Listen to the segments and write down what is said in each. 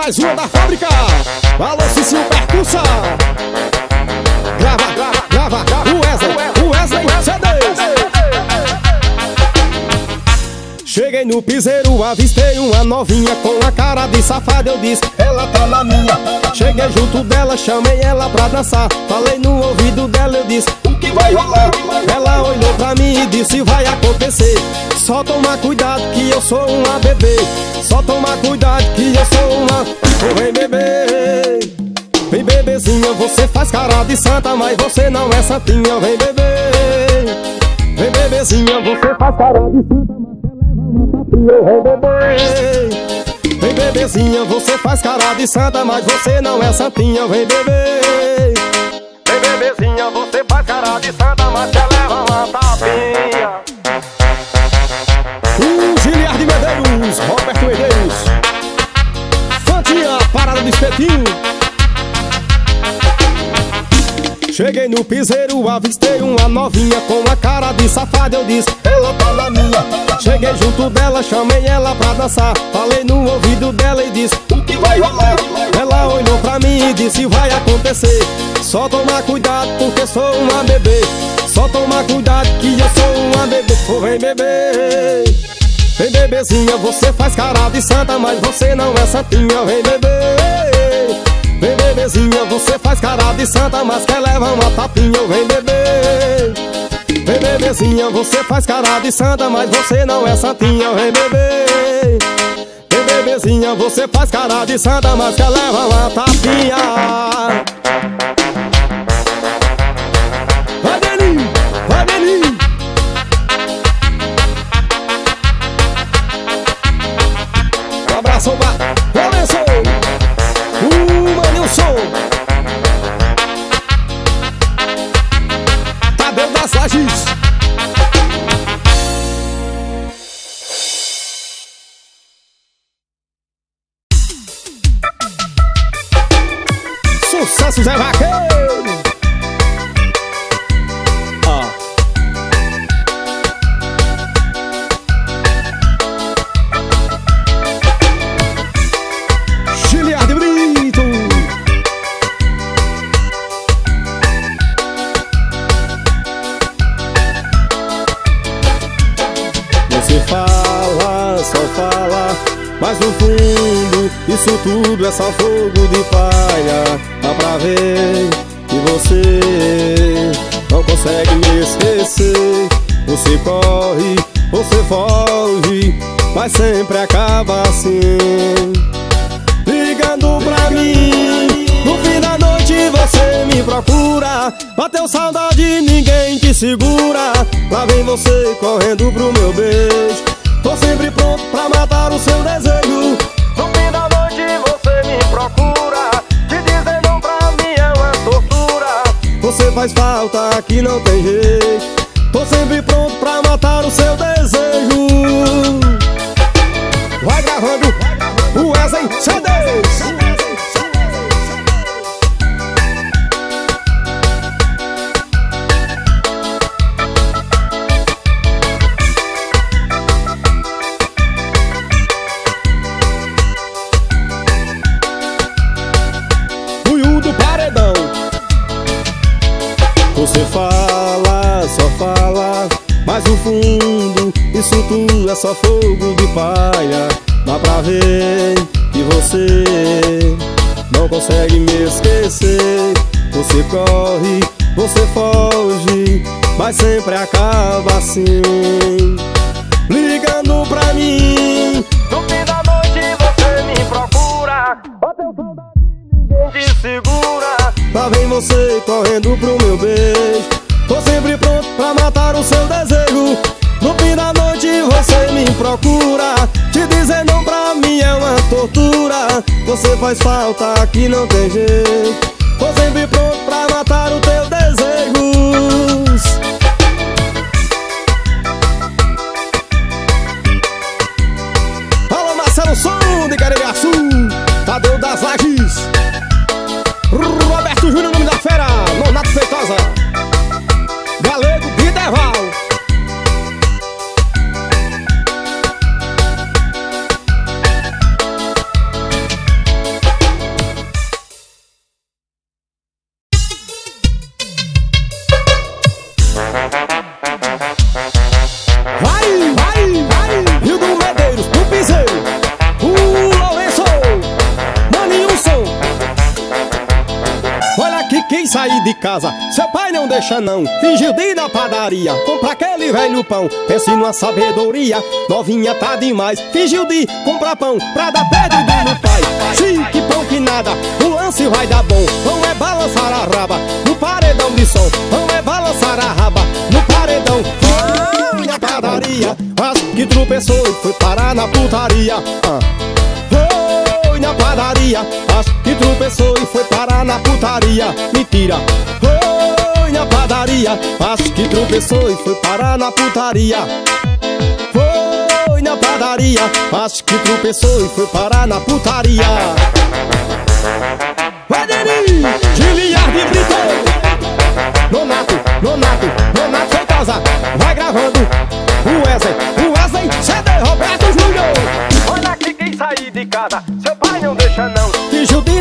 Mais uma da fábrica. Alô, Cicinho Percussa Grava, grava, grava, grava O Wesley, o Wesley, Cheguei no piseiro, avistei uma novinha Com a cara de safada, eu disse, ela tá na minha. Cheguei junto dela, chamei ela pra dançar. Falei no ouvido dela, eu disse, o que vai rolar? Ela olhou pra mim e disse, vai acontecer. Só toma cuidado que eu sou uma bebê. Só toma cuidado que eu sou uma... você faz cara de santa Mas você não é santinha, vem bebê Vem bebezinha, você faz cara de santa Vem bebê Vem bebezinha, você faz cara de santa Mas você não é santinha, vem bebê Vem bebezinha, você faz cara de santa Mas você leva uma tapinha. O Giliard Medeiros, Roberto Medeiros. Fantinha, parada do espetinho Cheguei no piseiro, avistei uma novinha Com a cara de safada, eu disse, ela tá na minha. Cheguei junto dela, chamei ela pra dançar. Falei no ouvido dela e disse, o que vai rolar? Ela olhou pra mim e disse, vai acontecer. Só tomar cuidado porque sou uma bebê. Só tomar cuidado que eu sou uma bebê. Oh, Vem bebê. Vem bebezinha, você faz cara de santa Mas você não é santinha, vem bebê Vem bebezinha, você faz cara de santa Mas quer levar uma tapinha, vem bebê Vem bebezinha, você faz cara de santa Mas você não é santinha, vem bebê Vem bebezinha, você faz cara de santa Mas quer levar uma tapinha Mas no fundo isso tudo é só fogo de palha. Dá pra ver que você não consegue me esquecer. Você corre, você foge Mas sempre acaba assim. Ligando pra mim No fim da noite você me procura. Bateu saudade, ninguém te segura. Lá vem você correndo pro meu beijo sempre pronto pra matar o seu desejo. No fim da noite você me procura Te dizer não pra mim é uma tortura. Você faz falta, aqui não tem jeito. Tô sempre pronto pra matar o seu desejo. Vai gravando o Wesley CDs é só fogo de palha. Dá pra ver que você não consegue me esquecer. Você corre, você foge Mas sempre acaba assim. Ligando pra mim. No fim da noite você me procura. Bateu saudade, ninguém te segura. Lá vem você correndo pro meu beijo Te dizer não pra mim é uma tortura. Você faz falta, aqui não tem jeito. Tô sempre pronto de casa. Seu pai não deixa não. Fingiu de ir na padaria. Comprar aquele velho pão. Pense numa sabedoria. Novinha tá demais. Fingiu de comprar pão Pra dar pedido no pai. Sim, que pão que nada. O lance vai dar bom. Pão é balançar a raba No paredão de som. Pão é balançar a raba No paredão. Foi na padaria. Acho que tropeçou e foi parar na putaria. Ah. Padaria. Acho que tropeçou e foi parar na putaria. Mentira. Foi na padaria. Acho que tropeçou e foi parar na putaria. Foi na padaria. Acho que tropeçou e foi parar na putaria. Vaderi, Giliardi Brito Nonato, Nonato, Nonato Feitosa Vai gravando. O Wesley, o Wesley CD Roberto Júnior. Olha aqui quem sair de casa Seu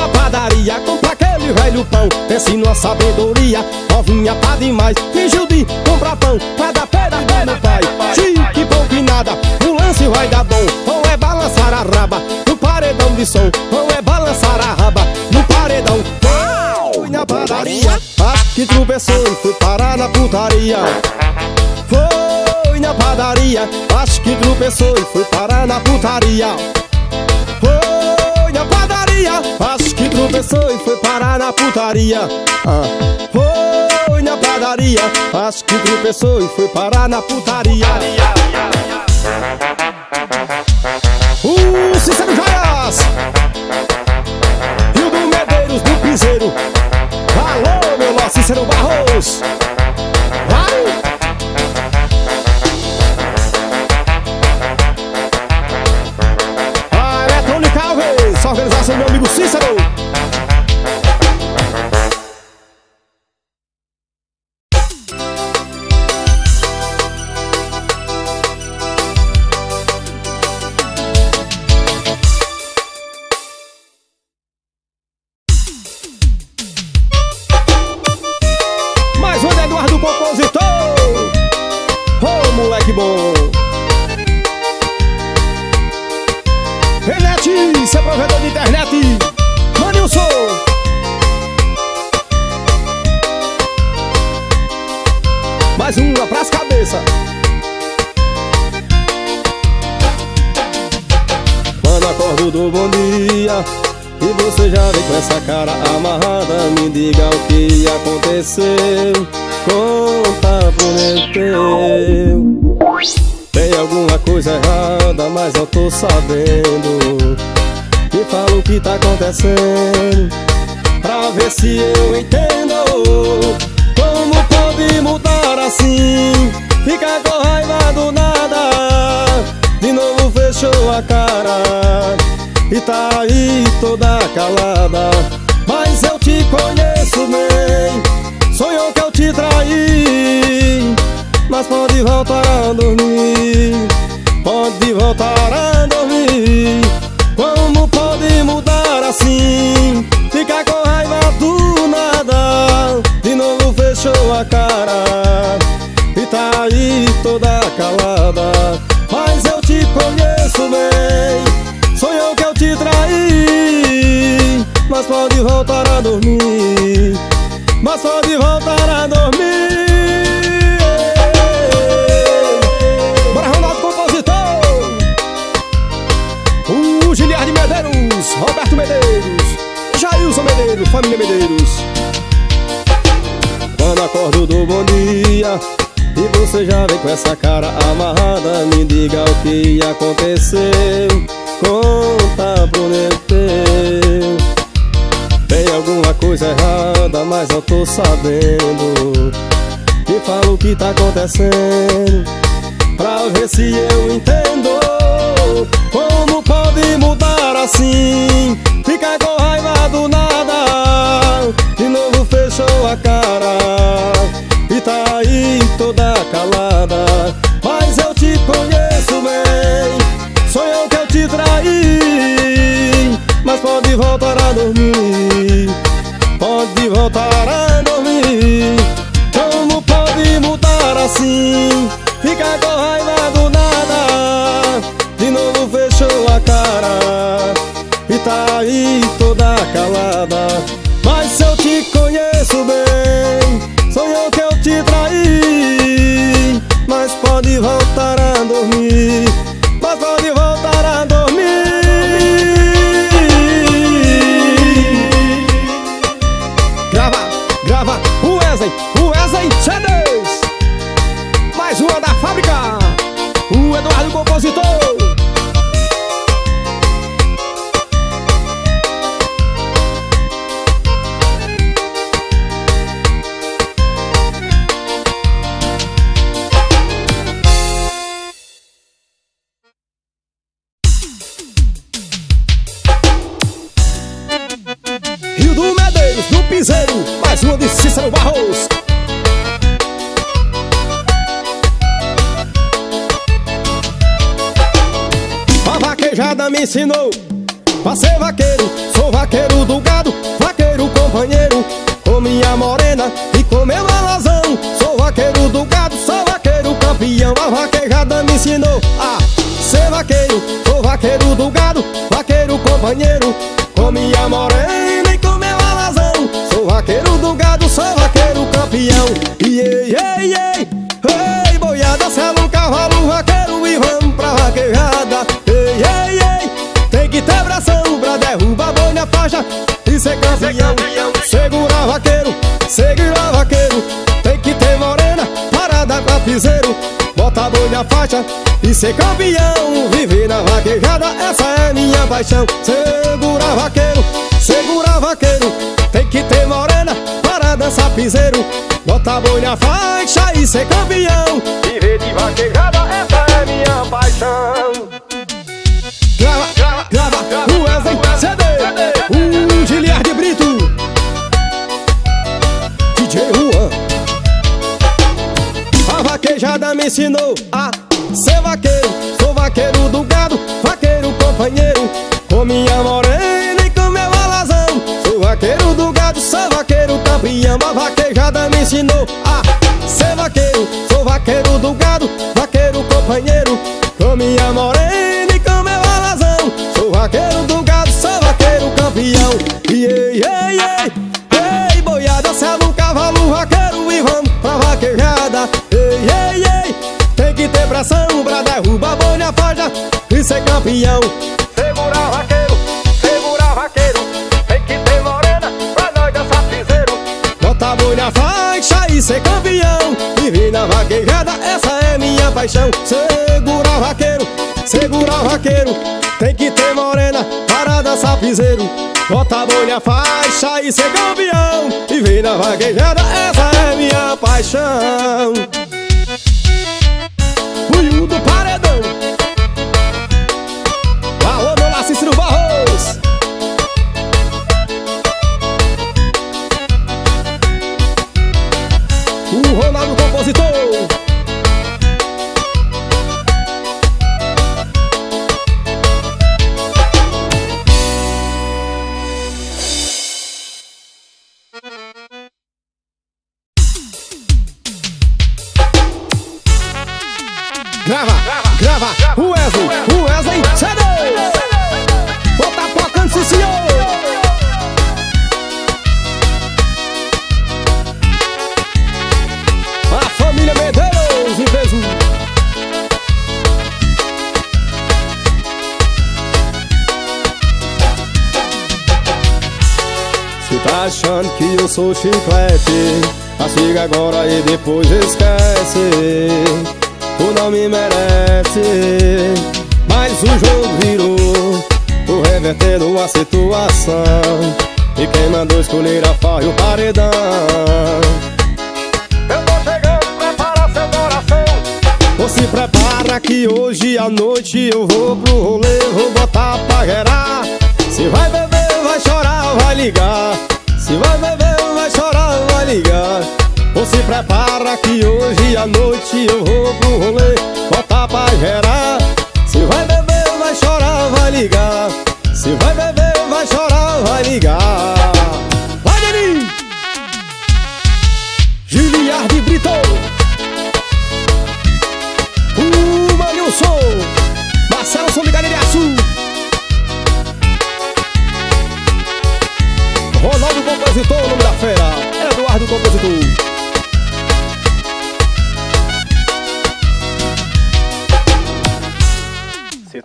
na padaria Comprar aquele velho pão Pense numa sabedoria Novinha tá demais Fingiu de comprar pão Pra dar pé no pai. Chique pão que nada O lance vai dar bom Ou é balançar a raba No paredão de som Ou é balançar a raba No paredão. Foi na padaria Acho que tropeçou e foi parar na putaria. Foi na padaria Acho que tropeçou e foi parar na putaria Tropeçou e foi parar na putaria. Ah. Foi na padaria. Acho que tropeçou e foi parar na putaria. O Cícero Joias E o do Medeiros do Piseiro. Alô, meu Ló Cícero Barros. Vai! Organização do meu amigo Cícero acordo do bom dia E você já vem com essa cara amarrada. Me diga o que aconteceu Conta pro meu teu tem alguma coisa errada, mas eu tô sabendo. Me fala o que tá acontecendo Pra ver se eu entendo. Como pode mudar assim? Ficar com raiva do nada De novo fechou a cara. E tá aí toda calada. Mas eu te conheço bem. Sonhou que eu te traí. Mas pode voltar a dormir. Pode voltar a dormir Voltar a dormir Mas pode voltar a dormir. Bora Ronaldo Compositor. O Giliardi Medeiros Roberto Medeiros Jailson Medeiros, família Medeiros. Quando acordo do bom dia E você já vem com essa cara amarrada Me diga o que aconteceu. Conta pro meu coisa errada, mas eu tô sabendo. Me fala o que tá acontecendo Pra ver se eu entendo. Como pode mudar assim? Ficar com raiva do nada. De novo fechou a cara. E tá aí toda calada. Mas eu te conheço bem. Sonhou que eu te traí. Mas pode voltar a dormir Pode voltar a dormir. Como pode mudar assim? Fica com raiva al compositor. A vaquejada me ensinou. Pra ser vaqueiro, sou vaqueiro do gado Vaqueiro companheiro. Com minha morena e com meu alazão Sou vaqueiro do gado, sou vaqueiro campeão. A vaquejada me ensinou a ser vaqueiro. Sou vaqueiro do gado, vaqueiro companheiro. Com minha morena e com meu alazão Sou vaqueiro do gado, sou vaqueiro campeão. Ei, ei, ei, e ser campeão Viver na vaquejada, essa é minha paixão. Segura vaqueiro, segura vaqueiro Tem que ter morena para dançar piseiro. Bota boi na faixa e ser campeão. Viver de vaquejada, essa é minha paixão. Grava, grava, grava, o Wesley CD O Giliard Brito. DJ Juan. A vaquejada me ensinou a minha morena e com meu alazão. Sou vaqueiro do gado, sou vaqueiro campeão. A vaquejada me ensinou a ser vaqueiro. Sou vaqueiro do gado, vaqueiro companheiro. Com minha morena e com meu alazão. Sou vaqueiro do gado, sou vaqueiro campeão. Ei, ei, ei, ei, boiada, sela um cavalo vaqueiro E vamos pra vaquejada. Ei, ei, ei, tem que ter pressão pra derrubar boi na faixa E ser campeão. Segura vaqueiro, paixão. Segura vaqueiro, segura vaqueiro. Tem que ter morena para dançar piseiro Bota boi na faixa e ser campeão. Viver na vaquejada, essa é minha paixão Grava, grava, o Wesley, o Wesley, CD Bota tocando, sim senhor. A família Medeiros em peso. Se tá achando que eu sou chiclete? Assiga agora e depois esquece Tu não me merece Mas o jogo virou Tô revertendo a situação. E quem mandou escolher a farra e o paredão. Eu tô chegando, prepara seu coração. Ou se prepara que hoje à noite eu vou pro rolê Vou botar pra gerar. Se vai beber, vai chorar, vai ligar. Se vai beber, vai chorar, vai ligar se prepara que hoje à noite eu vou pro rolê. Botar pra gerar Se vai beber, vai chorar, vai ligar. Se vai beber, vai chorar, vai ligar. Vai, Denis! Giliard Brito O Manilson. Marcelo Som de Galeriaçu. Ronaldo Compositor, o nome da fera. Eduardo Compositor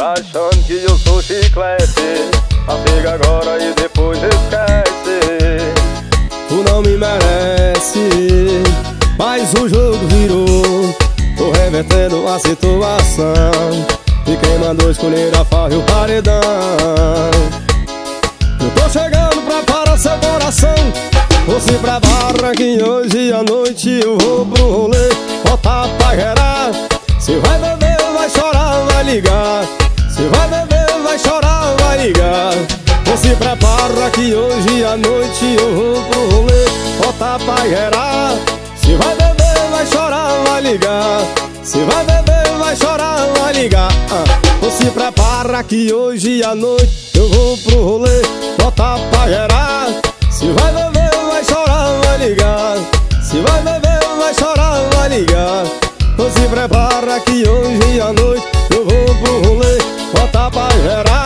tá achando que eu sou chiclete. Apega agora e depois esquece. Tu não me merece Mas o jogo virou. Tô revertendo a situação. E quem mandou escolher a farra e o paredão. Eu tô chegando, prepara seu coração. Você pra barra que hoje à noite eu vou pro rolê. Botar pra gerar Se vai beber, vai chorar, vai ligar prepara que hoje à noite eu vou pro rolê. Bota pra gerar Se vai beber, vai chorar, vai ligar. Se vai beber, vai chorar, vai ligar. Ah. se prepara que hoje à noite eu vou pro rolê. Bota pra gerar Se vai beber, vai chorar, vai ligar. Se vai beber, vai chorar, vai ligar. Se prepara que hoje à noite eu vou pro rolê. Bota pra gerar